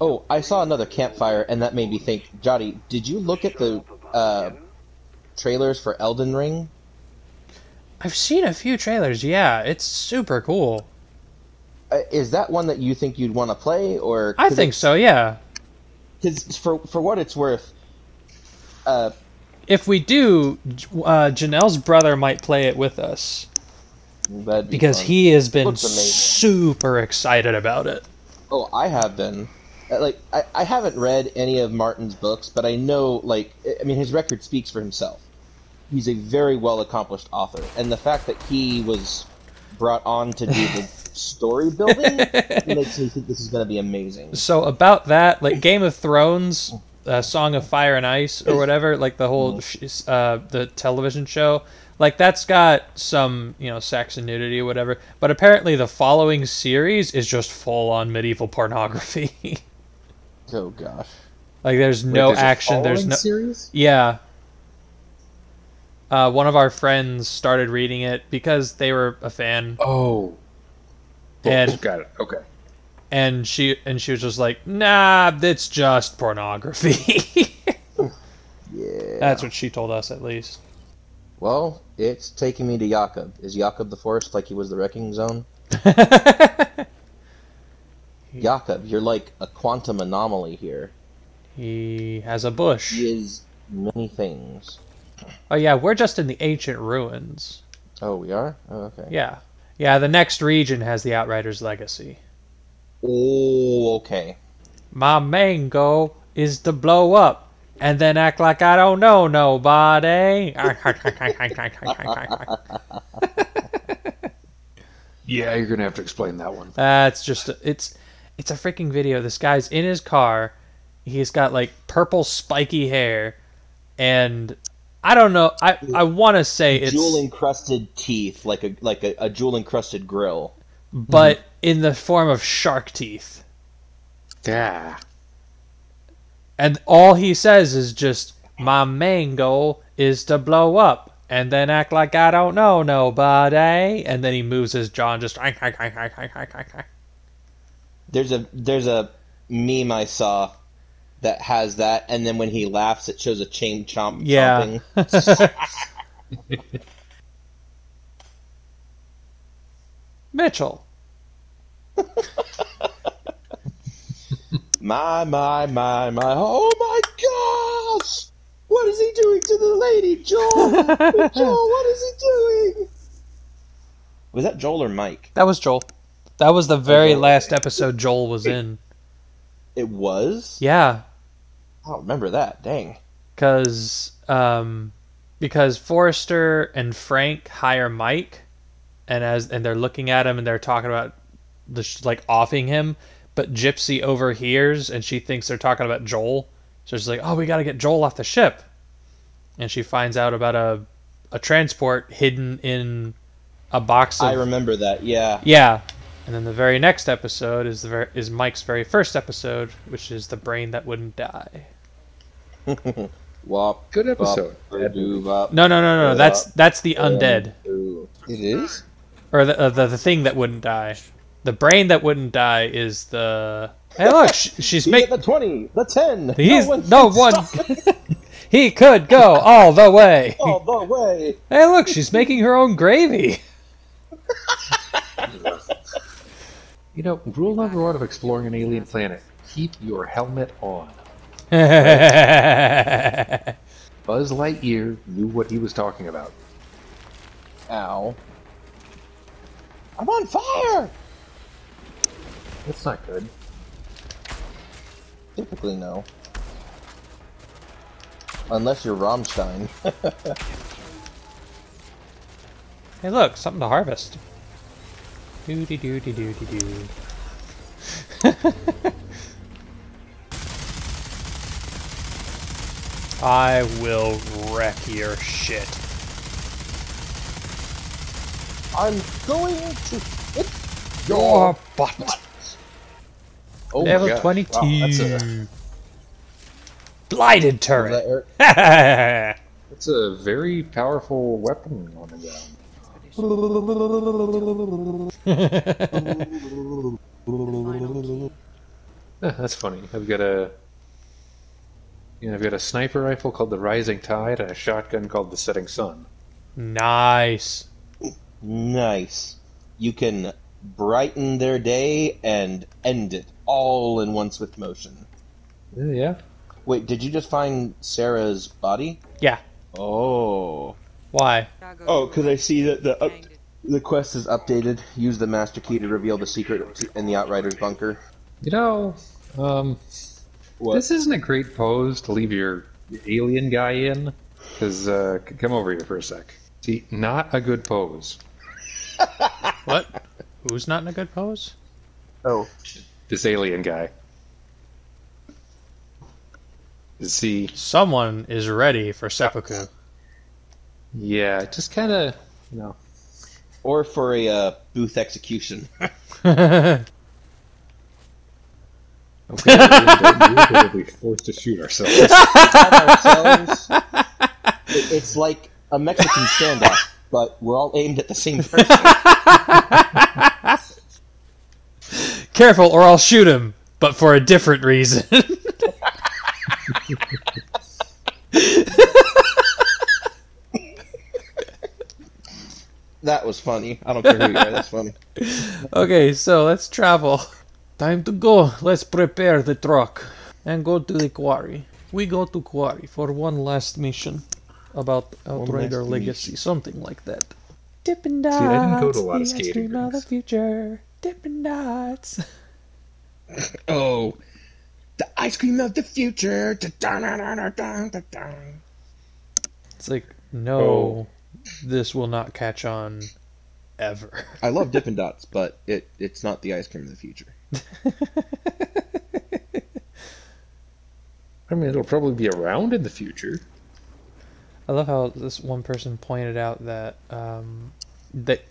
Oh, I saw another campfire, and that made me think. Jody, did you look at the uh, trailers for Elden Ring? I've seen a few trailers. Yeah, it's super cool. Uh, is that one that you think you'd want to play, or I think so. Yeah. Because for for what it's worth, uh, if we do, uh, Janelle's brother might play it with us be because fun. he has been super excited about it. Oh, I have been. Uh, Like, I, I haven't read any of Martin's books, but I know, like, I mean, his record speaks for himself. He's a very well accomplished author, and the fact that he was brought on to do the story building makes me think this is going to be amazing. So about that, like Game of Thrones, uh, Song of Fire and Ice, or whatever, like the whole sh- uh, the television show, like that's got some you know sex and nudity or whatever. But apparently, the following series is just full on medieval pornography. Oh gosh. like there's Wait, no there's action. There's no series. yeah. Uh, one of our friends started reading it because they were a fan, Oh, and got it. Okay. And she and she was just like, "Nah, it's just pornography." Yeah. That's what she told us, at least. Well, it's taking me to Jakub. Is Jakub the forest like he was the wrecking zone? Jakub, you're like a quantum anomaly here. he has a bush. He is many things. Oh yeah, we're just in the ancient ruins. Oh, we are? Oh, okay. Yeah, yeah. The next region has the Outriders' legacy. Oh, okay. My main goal is to blow up and then act like I don't know nobody. Yeah, you're gonna have to explain that one. That's just it's it's a freaking video. This guy's in his car. He's got like purple spiky hair, and I don't know. I I want to say it's jewel encrusted teeth, like a like a, a jewel encrusted grill. But in the form of shark teeth. Yeah. And all he says is just, my main goal is to blow up and then act like I don't know nobody. And then he moves his jaw and just. There's a there's a meme I saw that has that, and then when he laughs, it shows a chain chomp Yeah. Mitchell. My my my my! Oh my gosh! What is he doing to the lady, Joel? Joel, what is he doing? Was that Joel or Mike? That was Joel. That was the very Okay. last episode Joel was in. It was. Yeah, I don't remember that. Dang. because um, because Forrester and Frank hire Mike, and as and they're looking at him and they're talking about the sh- like offing him, but Gypsy overhears and she thinks they're talking about Joel, so she's like, "Oh, we got to get Joel off the ship," and she finds out about a a transport hidden in a box of I remember that. Yeah. yeah. And then the very next episode is the ver- is Mike's very first episode, which is the brain that wouldn't die. Wop. Good episode. bop, doo, bop. No, no, no, no. That's that's the undead, It is. Or the, uh, the the thing that wouldn't die. The brain that wouldn't die is the. Hey, look, sh- she's making. the twenty, the ten. He's no one. no one. he could go all the way. all the way. Hey, look, she's making her own gravy. You know, rule number one of exploring an alien planet: keep your helmet on. Buzz Lightyear knew what he was talking about. Ow. I'm on fire. That's not good. Typically, no. Unless you're Rammstein. hey, look, something to harvest. Doody doody doody doo. I will wreck your shit. I'm going to hit Your butt. Oh my Level gosh. 22. Wow, that's a, Blighted was turret. that Eric? It's a very powerful weapon on the ground. Huh, that's funny. I've got a. You know, I've got a sniper rifle called the Rising Tide and a shotgun called the Setting Sun. Nice. Nice. You can brighten their day and end it all in one swift motion. Uh, Yeah. Wait, did you just find Sarah's body? Yeah. Oh. Why? Oh, because I see that the up, the quest is updated. Use the master key to reveal the secret in the Outriders bunker. You know, um, What? this isn't a great pose to leave your alien guy in. Because, uh, come over here for a sec. See, not a good pose. What? Who's not in a good pose? Oh. This alien guy. See, Someone is ready for seppuku. yeah, just kind of, you know. Or for a uh, booth execution. Okay, we're probably forced to shoot ourselves. ourselves. It- it's like a Mexican standoff, but we're all aimed at the same person. Careful, or I'll shoot him, but for a different reason. that was funny. I don't care who you are. That's funny. okay, so let's travel. Time to go. Let's prepare the truck and go to the quarry. We go to quarry for one last mission about Outrider last Legacy, something like that. Dippin' I dots, didn't go to a lot of the skating ice cream of the future. Dippin' dots. Oh, the ice cream of the future. It's like, no, Oh. this will not catch on ever. I love Dippin' Dots, but it it's not the ice cream of the future. I mean, it'll probably be around in the future. I love how this one person pointed out that um, that,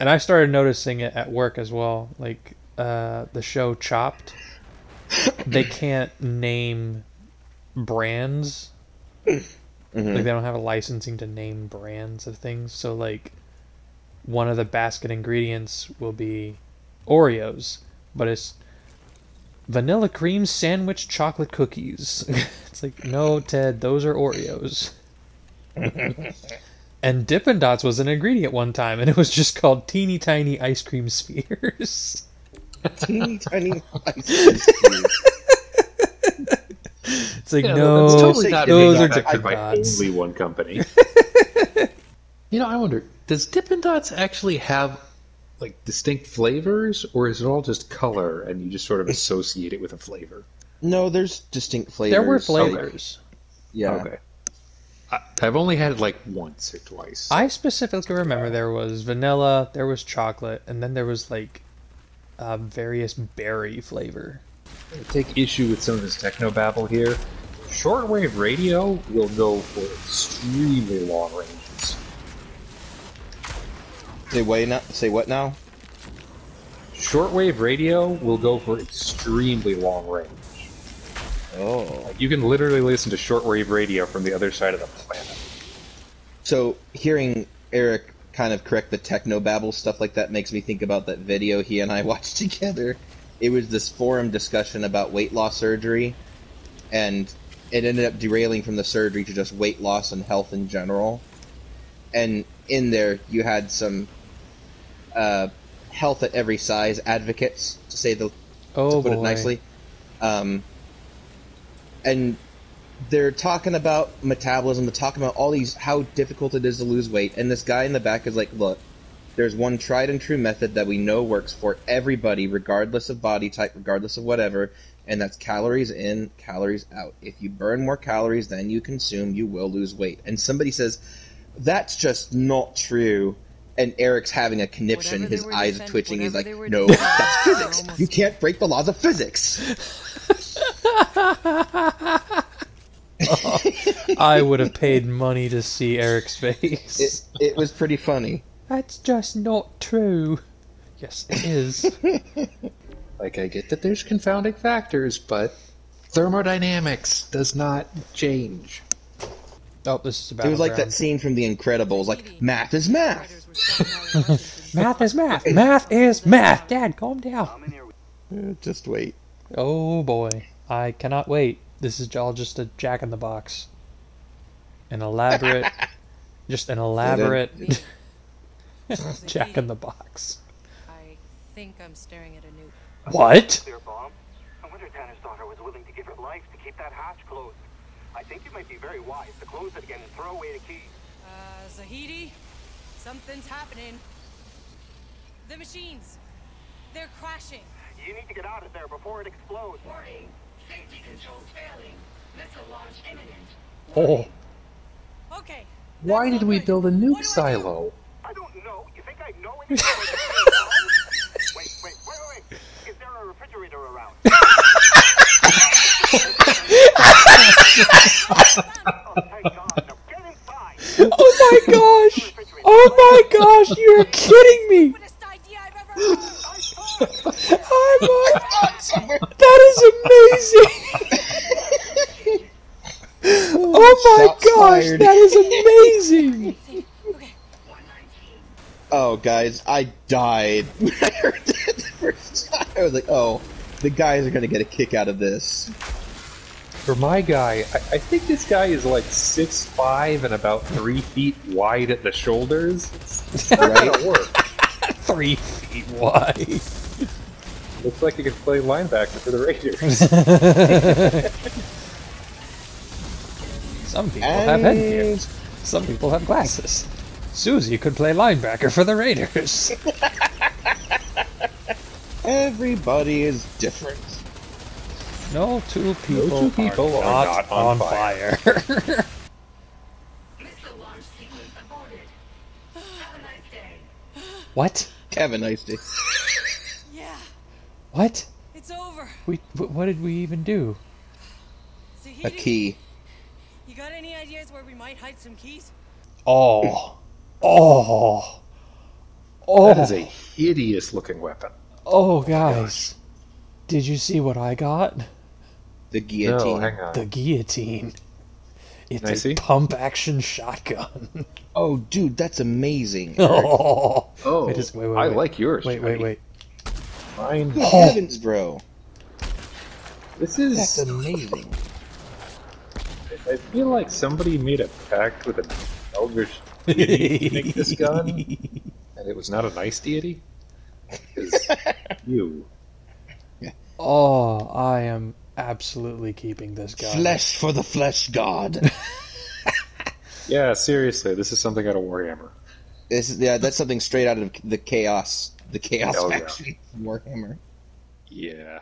and I started noticing it at work as well. Like uh, the show Chopped, they can't name brands. Like they don't have a licensing to name brands of things. So like, one of the basket ingredients will be Oreos, but it's vanilla cream sandwich chocolate cookies. it's like, no, Ted, those are Oreos. And Dippin' Dots was an ingredient one time, and it was just called teeny tiny ice cream spheres. Teeny tiny ice cream spheres. It's like, Yeah, no, that's totally not those are manufactured Dippin' by Dots. only one company. you know, I wonder, does Dippin' Dots actually have like distinct flavors, or is it all just color and you just sort of associate it with a flavor? No, there's distinct flavors. There were Okay. flavors. Yeah. Okay. I, I've only had it like once or twice. I specifically remember there was vanilla, there was chocolate, and then there was like uh, various berry flavor. I take issue with some of this techno babble here. Shortwave radio will go for extremely long ranges. Say what now? Say what now? Shortwave radio will go for extremely long range. Oh. You can literally listen to shortwave radio from the other side of the planet. So hearing Eric kind of correct the techno babble stuff like that makes me think about that video he and I watched together. It was this forum discussion about weight loss surgery, and it ended up derailing from the surgery to just weight loss and health in general. And in there, you had some uh, health at every size advocates, to say the Oh to put boy. it nicely. Um, and they're talking about metabolism, they're talking about all these how difficult it is to lose weight, and this guy in the back is like, "Look, there's one tried and true method that we know works for everybody, regardless of body type, regardless of whatever, and that's calories in, calories out. If you burn more calories than you consume, you will lose weight." And somebody says, "That's just not true." And Eric's having a conniption, his eyes defend- twitching. He's like, "No, that's physics. You can't break the laws of physics." I would have paid money to see Eric's face. it was pretty funny. That's just not true. Yes, it is. Like, I get that there's confounding factors, but thermodynamics does not change. oh, this is about It was like that scene from The Incredibles, like math is math. Writers were selling out of Math is math. Math is math. Dad, calm down. Uh, Just wait. Oh boy, I cannot wait. This is all just a Jack in the Box. An elaborate, just an elaborate Jack in the Box. I think I'm staring at a new. What? Clear bomb. I wonder Tanner's daughter was willing to give her life to keep that hatch closed. I think it might be very wise to close it again and throw away the key. Uh, Zahidi? Something's happening. The machines. They're crashing. You need to get out of there before it explodes. Warning. Safety controls failing. Missile launch imminent. Oh, Okay. Why did we build a nuke do I do? silo? I don't know. You think I know anything about the bomb? Wait, wait, wait, wait, wait. Is there a refrigerator around? oh, thank God. Now get inside. oh my gosh! Oh my gosh! You are kidding me! Stupidest idea I've ever heard. I saw it. Oh my, that is amazing! Oh my Shots gosh, fired. that is amazing! Okay. Oh, guys, I died when I heard that the first time. I was like, oh, the guys are gonna get a kick out of this. For my guy, I, I think this guy is like six five and about three feet wide at the shoulders. It's, it's Right? work. Three feet wide. Looks like he can play linebacker for the Raiders. Some people have headgear. And Some people have glasses. Susie could play linebacker for the Raiders. everybody is different. No two people, two people are, are not, not on on fire. Missile launch sequence aborted. Have a nice day. what? Have a nice day. Yeah. What? It's over. We what did we even do? Zahidi, A key. You got any ideas where we might hide some keys? Oh, oh, oh! That is a hideous looking weapon. oh, guys, did you see what I got? The guillotine. No, hang on. The guillotine. It's Can I a pump action shotgun. Oh, dude, that's amazing. oh, oh, Wait, just- wait, wait, I like yours. wait, wait, Johnny. wait. Mine. Good heavens, bro. This That's is. amazing. I feel like somebody made a pact with an elvish deity to make this gun, and it was not a nice deity. 'Cause you. Oh, I am absolutely keeping this gun. Flesh for the flesh god. Yeah, seriously, this is something out of Warhammer. this is, yeah, that's something straight out of the chaos, the chaos Hell yeah. faction, Warhammer. Yeah.